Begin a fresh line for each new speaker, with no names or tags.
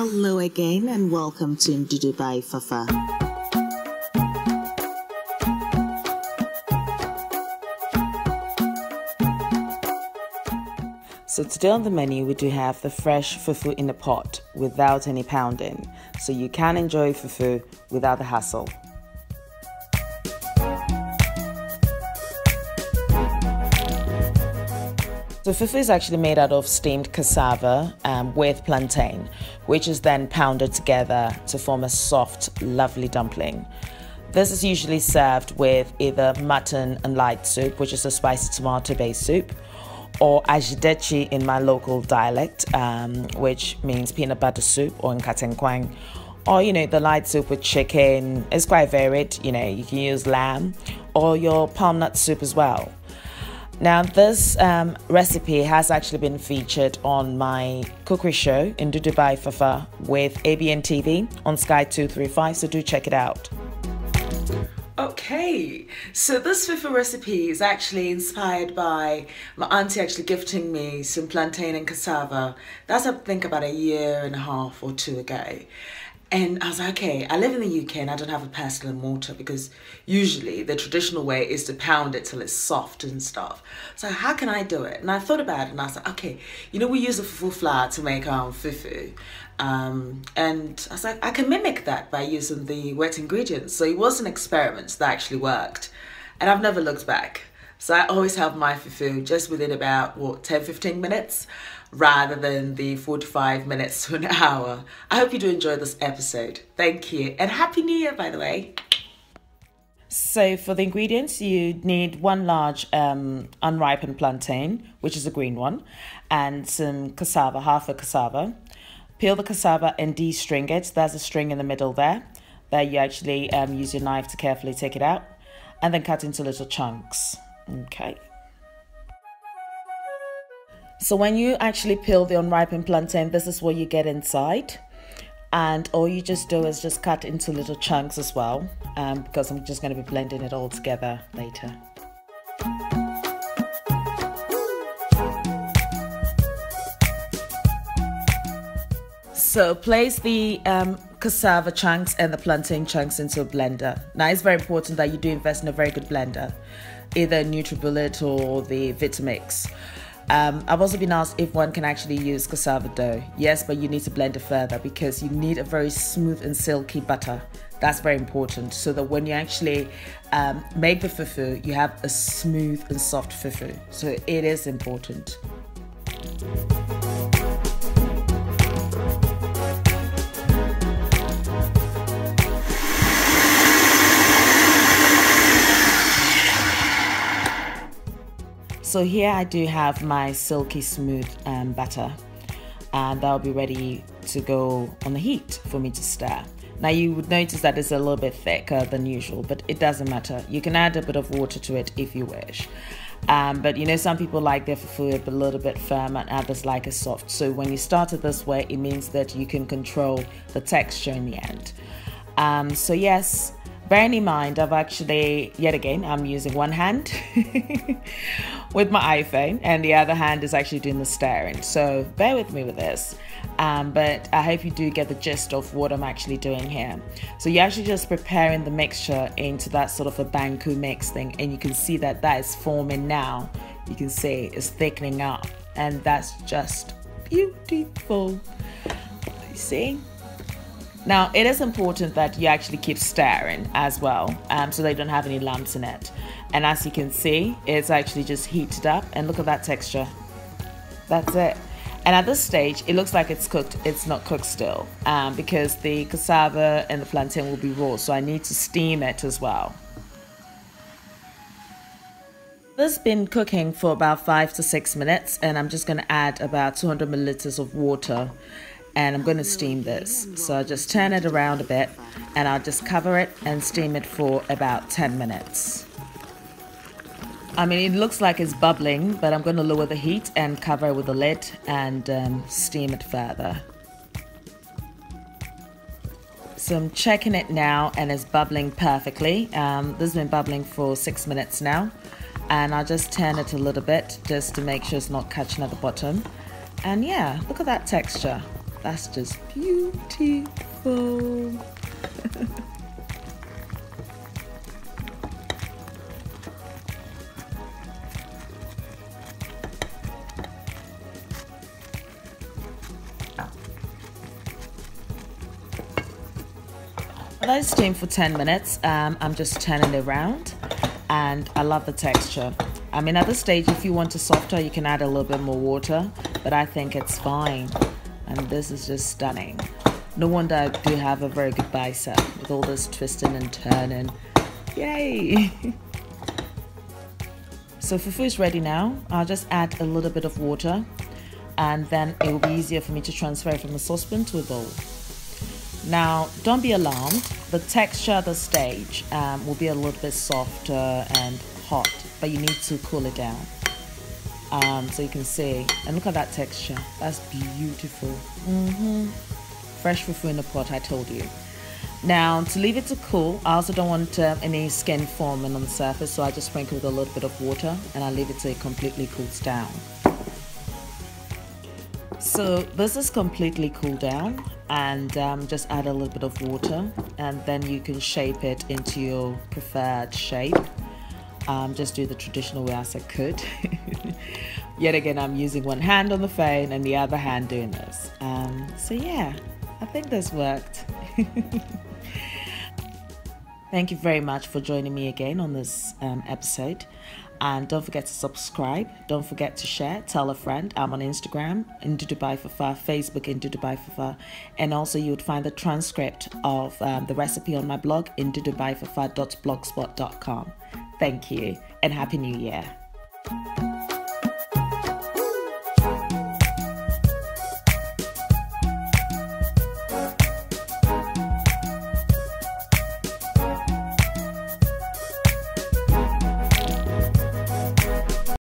Hello again and welcome to Ndudu by Fafa. So today on the menu we do have the fresh fufu in a pot without any pounding. So you can enjoy fufu without the hassle. So fufu is actually made out of steamed cassava um, with plantain, which is then pounded together to form a soft, lovely dumpling. This is usually served with either mutton and light soup, which is a spicy tomato-based soup, or ajidechi in my local dialect, um, which means peanut butter soup or nkatenkwang, or you know the light soup with chicken. It's quite varied. You know you can use lamb or your palm nut soup as well. Now, this um, recipe has actually been featured on my cookery show Ndudu by Fafa with ABN TV on Sky 235, so do check it out. Okay, so this fufu recipe is actually inspired by my auntie actually gifting me some plantain and cassava. That's I think about a year and a half or two ago. And I was like, okay, I live in the UK and I don't have a pestle and mortar because usually the traditional way is to pound it till it's soft and stuff. So how can I do it? And I thought about it and I was like, okay, you know, we use the fufu flour to make our fufu. Um, and I was like, I can mimic that by using the wet ingredients. So it was an experiment that actually worked. And I've never looked back. So I always have my fufu just within about, what, 10, 15 minutes rather than the 45 minutes to an hour. I hope you do enjoy this episode. Thank you. And Happy New Year, by the way. So for the ingredients, you need one large um, unripened plantain, which is a green one, and some cassava, half a cassava. Peel the cassava and de-string it. There's a string in the middle there. There you actually um, use your knife to carefully take it out, and then cut into little chunks. Okay. So when you actually peel the unripened plantain, this is what you get inside. And all you just do is just cut into little chunks as well, um, because I'm just going to be blending it all together later. So place the um, cassava chunks and the plantain chunks into a blender. Now it's very important that you do invest in a very good blender, either NutriBullet or the Vitamix. Um, I've also been asked if one can actually use cassava dough. Yes, but you need to blend it further because you need a very smooth and silky butter. That's very important so that when you actually um, make the fufu, you have a smooth and soft fufu. So it is important. So here I do have my silky smooth um, batter and that'll be ready to go on the heat for me to stir. Now you would notice that it's a little bit thicker than usual, but it doesn't matter. You can add a bit of water to it if you wish. Um, but you know, some people like their fufu a little bit firm and others like it soft. So when you start it this way, it means that you can control the texture in the end. Um, so yes, bearing in mind, I've actually, yet again, I'm using one hand with my iPhone, and the other hand is actually doing the stirring. So bear with me with this. Um, but I hope you do get the gist of what I'm actually doing here. So you're actually just preparing the mixture into that sort of a banku mix thing, and you can see that that is forming now. You can see it's thickening up, and that's just beautiful. You see? Now, it is important that you actually keep stirring as well um, so they don't have any lumps in it. And as you can see, it's actually just heated up and look at that texture. That's it. And at this stage, it looks like it's cooked. It's not cooked still um, because the cassava and the plantain will be raw. So I need to steam it as well. This has been cooking for about five to six minutes and I'm just going to add about 200 milliliters of water and I'm going to steam this. So I just turn it around a bit and I'll just cover it and steam it for about 10 minutes. I mean, it looks like it's bubbling, but I'm going to lower the heat and cover it with a lid and um, steam it further. So I'm checking it now and it's bubbling perfectly. Um, this has been bubbling for six minutes now. And I'll just turn it a little bit just to make sure it's not catching at the bottom. And yeah, look at that texture. That's just beautiful. Let it steam for 10 minutes. Um, I'm just turning it around and I love the texture. I mean, at this stage, if you want to softer, you can add a little bit more water, but I think it's fine. And this is just stunning. No wonder I do have a very good bicep with all this twisting and turning. Yay! so fufu is ready now. I'll just add a little bit of water and then it will be easier for me to transfer it from a saucepan to a bowl. Now, don't be alarmed. The texture the stage um, will be a little bit softer and hot, but you need to cool it down. Um, so you can see, and look at that texture. That's beautiful. Mm-hmm. Fresh fufu in the pot, I told you. Now, to leave it to cool, I also don't want uh, any skin forming on the surface, so I just sprinkle with a little bit of water and I leave it till it completely cools down. So this is completely cooled down and um, just add a little bit of water and then you can shape it into your preferred shape. Um, just do the traditional way as I could. Yet again, I'm using one hand on the phone and the other hand doing this. Um, so yeah, I think this worked. Thank you very much for joining me again on this um, episode. And don't forget to subscribe. Don't forget to share. Tell a friend. I'm on Instagram, Ndudu by Fafa, Facebook, Ndudu by Fafa. And also, you would find the transcript of um, the recipe on my blog, ndudu-by-fafa.blogspot.com. Thank you, and Happy New Year.